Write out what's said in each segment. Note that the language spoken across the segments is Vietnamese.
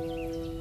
Música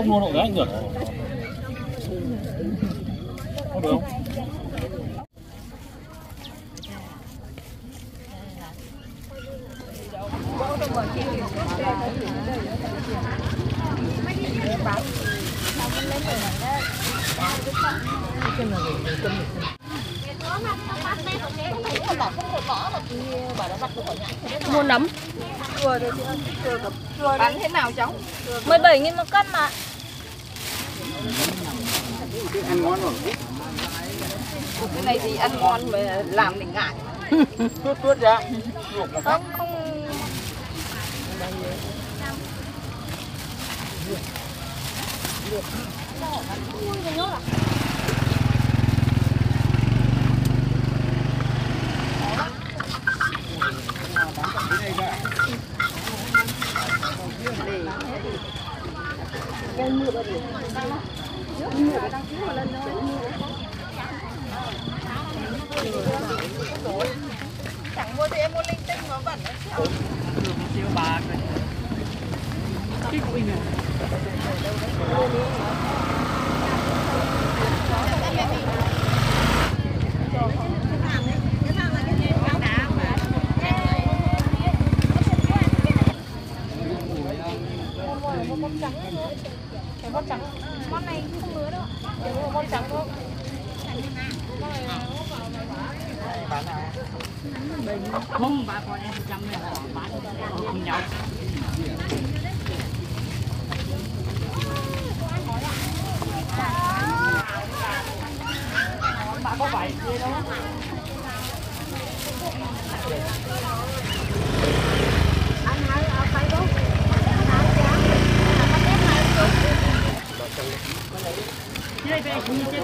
Bốc luôn hộ gái được. Không được không? Mua nấm Bán thế nào cháu? 17 nghìn một cân mà Cái này thì ăn ngon mà làm mình ngại. Tuốt tuốt ra. Không, không Chẳng mua thì em mua linh tinh nó bẩn lắm. Món này không ngứa đâu Chỉ mua món trắng thôi không bà con em trăm này họ bán cùng nhau bà có vậy kia đâu Chơi về thì chơi em kia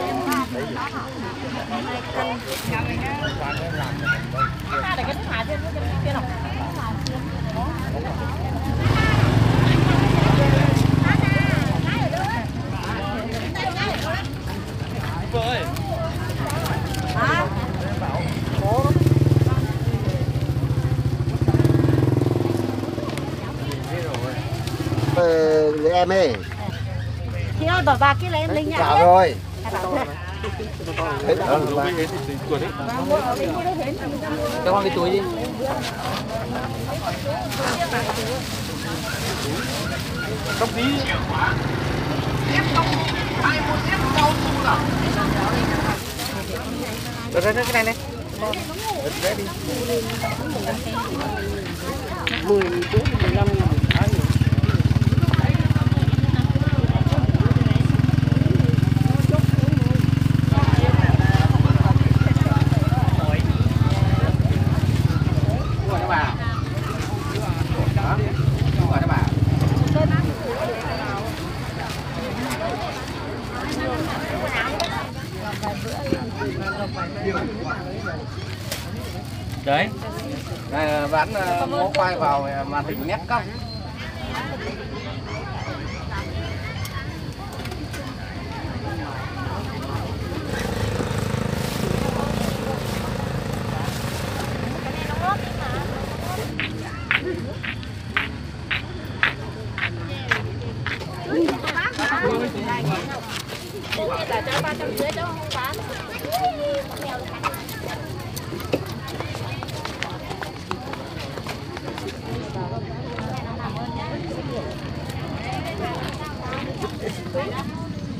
Ờ, em ấy nó bỏ bạc cái này em linh nhá trả rồi cho con cái túi đi Cấp tí. rồi rồi cái này này mười túi mười lăm ngàn Gọi nó vào Hả? Gọi nó vào đấy Đây là bán ờ, ngó quay vào ờ, hình nét cong. Là cho 300 dưới đâu không bán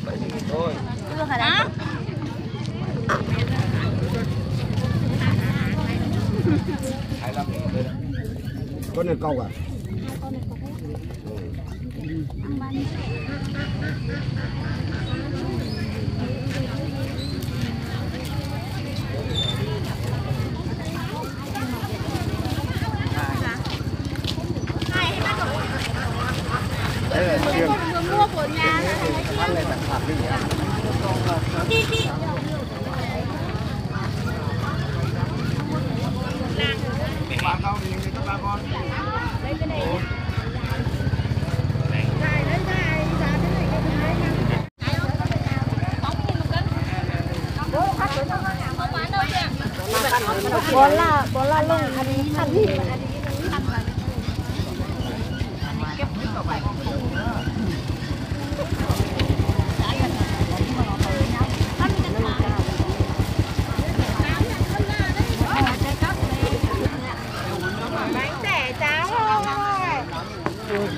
Bảy nghìn thôi. Được rồi đó. có nên câu à? Con này câu. Kìa bó lông. Anh ăn gì bánh tẻ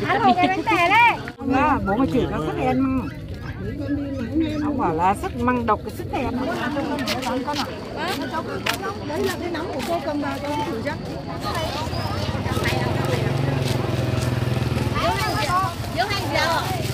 ăn một cái bánh tẻ đấy Đó, bố mà chỉ nó thích em măng Ông bảo là sức măng độc cái sức này em măng con ạ đấy là cái nấm của cô cầm vào cho thử chắc Vô hành giờ.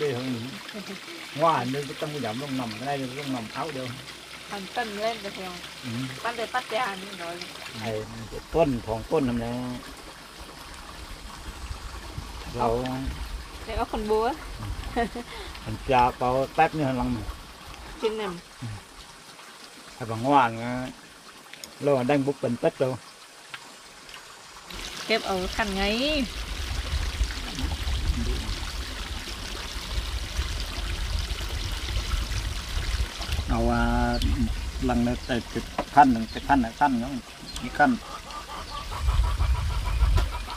ด้ทั้งนี้ว่านึงก็ต้องหย่ำลงหนำได้ลงหนำเท้าเดียว thành tân lên được theo อืม bắt đây bắt ra nhưng rồi ไอ้ต้นของต้นนั่นแหละเรา để có phần búa มันจะเป่าแป๊บนี่หันหลัง trên nằm ถ้าบ างว่านก็เราดังบุกเป็นเป็ดเรา kẹp ở khăn ngay เอาว่าหลังในแต่จุดขั้นหนึ่งแต่ขั้นไหนขั้นเนาะมีขั้น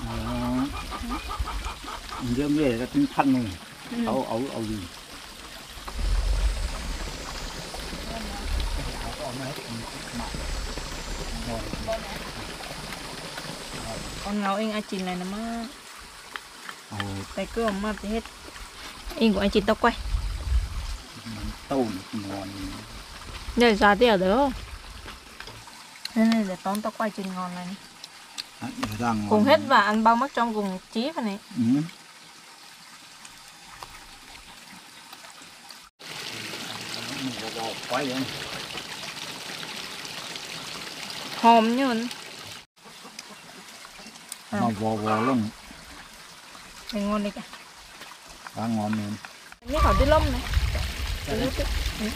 อ๋อเยอะเยอะก็ถึงขั้นหนึ่งเอาเอาเอาดี con ngầu anh ai chín này nó má, tay cơm mà thì hết. Anh của anh chín tao quay. Tàu ngon đây ra thì ở đó nên là để tóm tóc quay chín ngon này cùng hết và ăn bao mắt trong cùng chí vào này ừ. quay vậy hòm như mình nó à. vò vò luôn mình ngon đấy cả ba ngon mình nhé khỏi đi lông này. Hãy subscribe ừ.